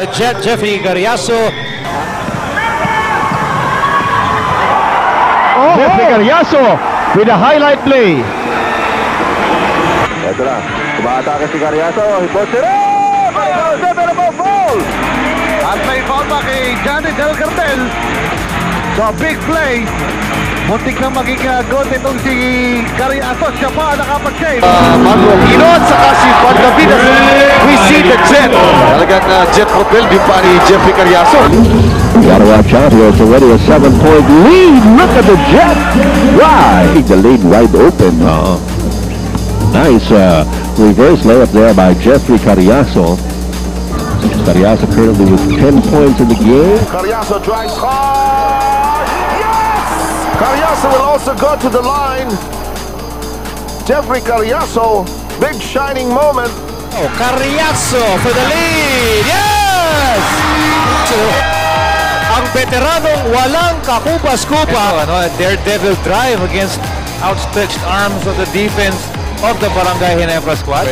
The Jet, Jeffrey Cariaso. Jeffrey Cariaso with a highlight play. Ito na. Tumatake si Cariaso. Hipotsira! Cariaso! Pero po foul! At may foul pa kay Johnny Del Cartel. So big play. Muntik na maging uh, goal itong si Cariaso. Siya pa nakapag-save. uh, Mago Aquino at saka si Juan Davidas. We see the jet. Talagang uh, jet propel din pa ni Jeffrey Cariaso. Gotta watch out here. It's already a seven-point lead. Look at the jet. Right. The lead wide open. Huh. Nice uh, reverse layup there by Jeffrey Cariaso. Cariaso currently with 10 points in the game. Cariaso drives hard. Yes! Cariaso will also go to the line. Jeffrey Cariaso, big shining moment. Oh, Cariaso for the lead. Yes! So, ang veteranong walang kakupas-kupa. Ano, a daredevil drive against outstretched arms of the defense of the Barangay Ginebra squad.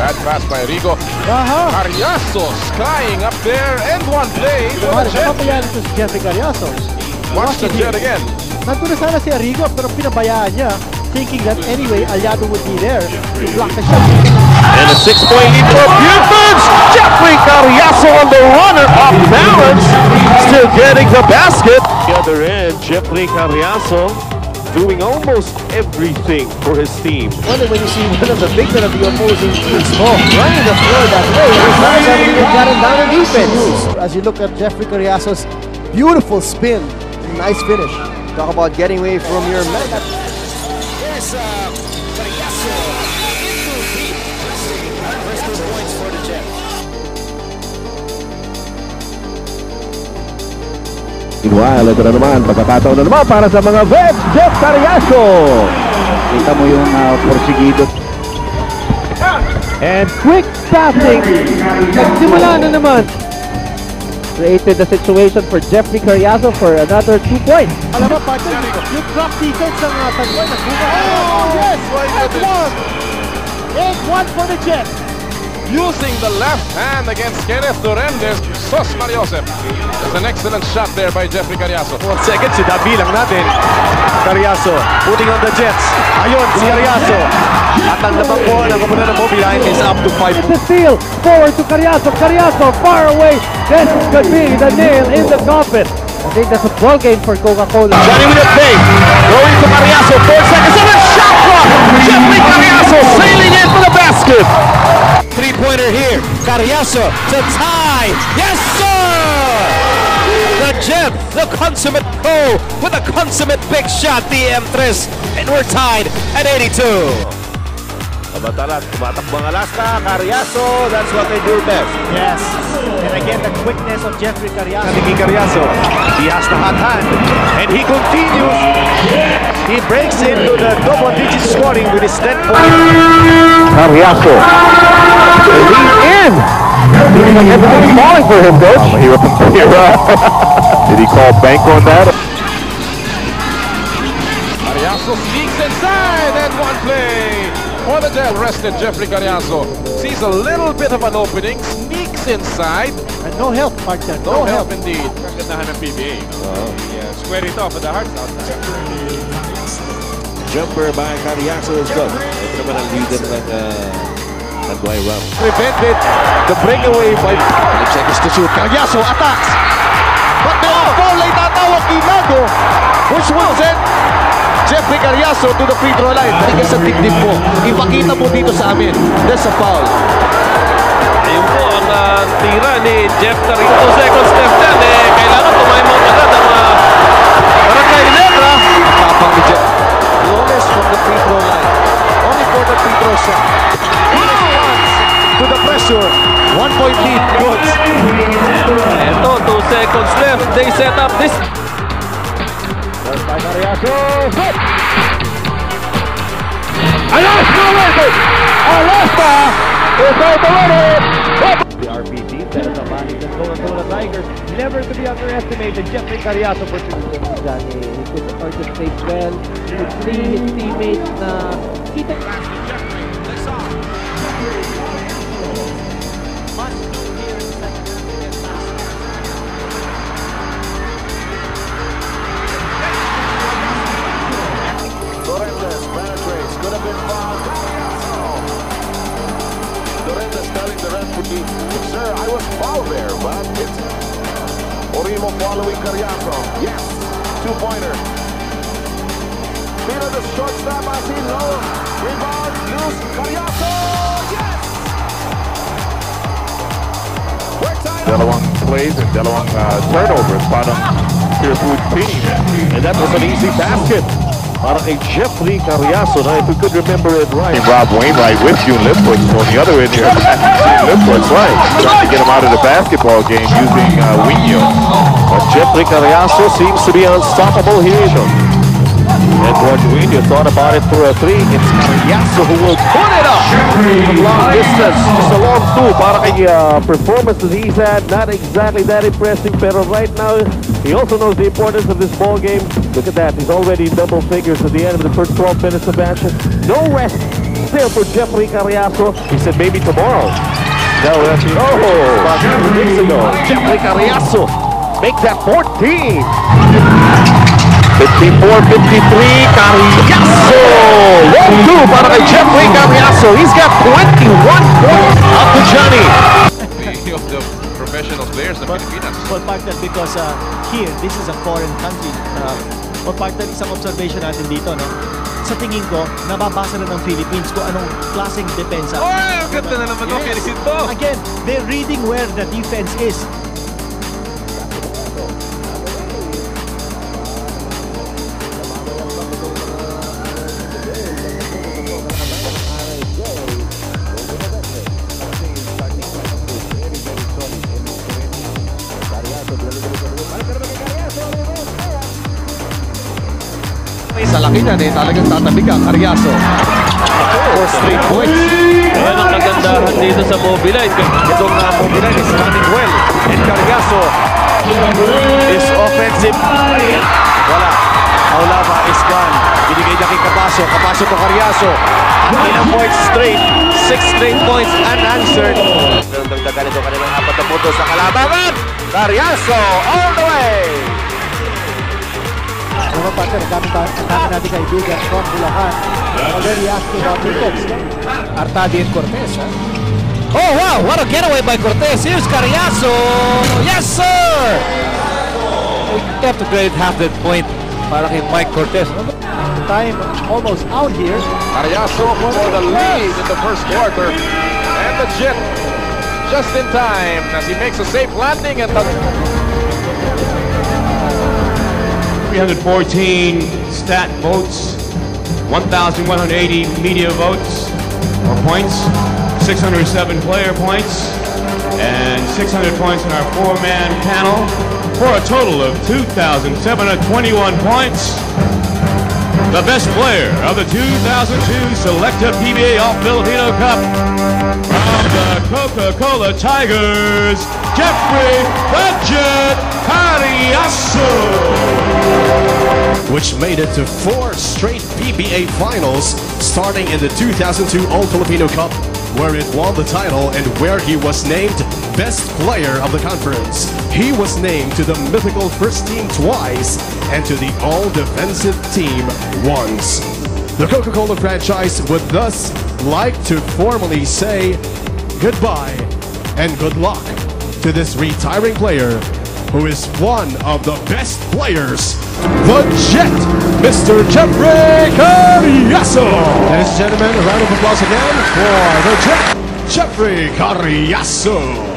Bad pass by Rigo. Cariaso skying up there and one play for the Jet. Pinabayaan ito si Jeffrey Cariaso. Watch the Jet again. Nandun na sana si Arrigo pero pinabayaan niya thinking that anyway Aliado would be there to block the shot. And a six-point lead for Buford's Jeffrey Cariaso on the runner off balance. Still getting the basket. The other end, Jeffrey Cariaso doing almost everything for his team. Only when you see one of the big men of the opposing team oh, running the floor that way, his guys haven't even gotten down in defense. As you look at Jeffrey Cariaso's beautiful spin, nice finish. Talk about getting away from your man. Here's uh, Cariaso into deep. First two points for the Jet. Meanwhile, ito na naman, pagkakataon na naman para sa mga Vets, Jeff Cariaso. Kita mo yung uh, porsigido. And quick passing. Nagsimula na naman. Created the situation for Jeffrey Cariaso for another two points. Alam mo, partner, yung drop defense ng uh, Tangoy, nagbunga. Oh, yes! It's one! It's one for the Jets. Using the left hand against Kenneth Duremdes. Sos Mariosep. It's an excellent shot there by Jeffrey Cariaso. One second, si Dabilang natin. Cariaso, putting on the Jets. Ayun, si Cariaso. At ang labang po ng kapunan mo behind is up to 5 The steal forward to Cariaso. Cariaso far away. This could be the nail in the coffin. I think that's a ball game for Coca-Cola. Johnny with a fake. Going to Cariaso. Four seconds. And a shot clock. Jeffrey Cariaso sailing in for the basket. Three-pointer here. Cariaso to tie. Yes, sir! The the consummate pro with a consummate big shot, the M3. And we're tied at 82. Kabatalat, tumatakbo ang Alaska. Cariaso, that's what they do best. Yes. And again, the quickness of Jeffrey Cariaso. Ricky Cariaso, he has the hot hand. And he continues. He breaks into the double-digit scoring with his 10 points. Cariaso. Lead in. Everything's falling for him, coach. Mahirap ang tira. Did he call bank on that? Cariaso sneaks inside and one play. For the Jet, rested Jeffrey Cariaso. Sees a little bit of an opening, sneaks inside. And no help, partner. No help indeed. Kagandahan ng PBA. Yeah, square it off with the heart. Jumper by Cariaso is good. Ito naman ang leader ng uh, Prevented the breakaway by... Five seconds to shoot. Cariaso attacks. But there is foul ay tatawag Mago. Which will send Jeffrey Carriazo to the free throw line. Tigas sa tigdip mo. Ipakita mo dito sa amin. There's a foul. Ayun po ang ah, tira ni Jeff Carrizo. Two seconds left yan eh. Kailangan tumaymang agad ang uh, Barangay Ginebra. Tapang ni Jeff. Flawless from the free throw line. Only for the free throw shot. To the pressure. One point lead. Good. Seconds left. They set up this. Alastor, Alastor is out the RPG set up by the Coca-Cola Tigers. Never to be underestimated, Jeffrey Cariaso for two. Johnny, he could orchestrate well. He could see his teammates na kita Dorenda the rest would be, sir, I was there, but it's Orimo following Yes, two-pointer. The as he. Rebound, loose, yes! Plays and Delawang uh, turnover is bottom. Here's Routine, and that was an easy basket. Para kay Jeffrey Cariaso. If we could remember it right. And Rob Wainwright with June Lipwitz on the other end here. June Lipwitz, right. Trying to get him out of the basketball game using uh, Wino. But Jeffrey Cariaso seems to be unstoppable here. Edward Wino thought about it for a three. It's Cariaso who will put it up from long distance. Just a long two para kay uh, performance that he's had. Not exactly that impressive, pero right now, he also knows the importance of this ball game. Look at that. He's already in double figures at the end of the first 12 minutes of action. No rest still for Jeffrey Cariaso. He said maybe tomorrow. No, that's oh, about two weeks ago. Jeffrey Cariaso make that 14. 54-53, Cariaso! 1-2 para kay Jeffrey Cariaso. He's got 21 points up to Johnny. Professional players ng Pilipinas. Well, partner, because uh, here, this is a foreign country. Uh, well, partner, isang observation natin dito, no? Sa tingin ko, nababasa na ng Philippines kung anong klaseng depensa. Oh, ang ganda na naman ng Yes. Filipino. Again, they're reading where the defense is. Na, eh, talagang tatabi ka, Carriazo. Four straight points. Yan ang kagandahan dito sa Mobilite. Itong uh, Mobilite is running well. And Carriazo is offensive. Wala. Aulava is gone. Binigay niya kay Capaso. Capaso to Carriazo. Ilang points straight. Six straight points unanswered. Dagdagan ito kanilang apat na puntos sa kalabangan. Carriazo all the way. Mga partner, ang dami, ta- ang dami natin kaibigan from Bulacan. Already asking about tickets, no? Artadi and Cortez, ha? Oh, wow! What a getaway by Cortez. Here's Cariaso. Yes, sir! You have to grade half that point para kay Mike Cortez. Time almost out here. Cariaso for the lead in the first quarter. And the Jet just in time as he makes a safe landing and the 314 stat votes, 1,180 media votes or points, 607 player points, and 600 points in our four-man panel for a total of 2,721 points. The best player of the 2002 Selecta PBA All-Filipino Cup from the Coca-Cola Tigers, Jeffrey Jet which made it to four straight PBA finals, starting in the 2002 All Filipino Cup, where it won the title and where he was named Best Player of the Conference. He was named to the mythical first team twice and to the All Defensive Team once. The Coca Cola franchise would thus like to formally say goodbye and good luck to this retiring player who is one of the best players, the Jet, Mr. Jeffrey Cariaso. Ladies and gentlemen, a round of applause again for the Jet, Jeffrey Cariaso.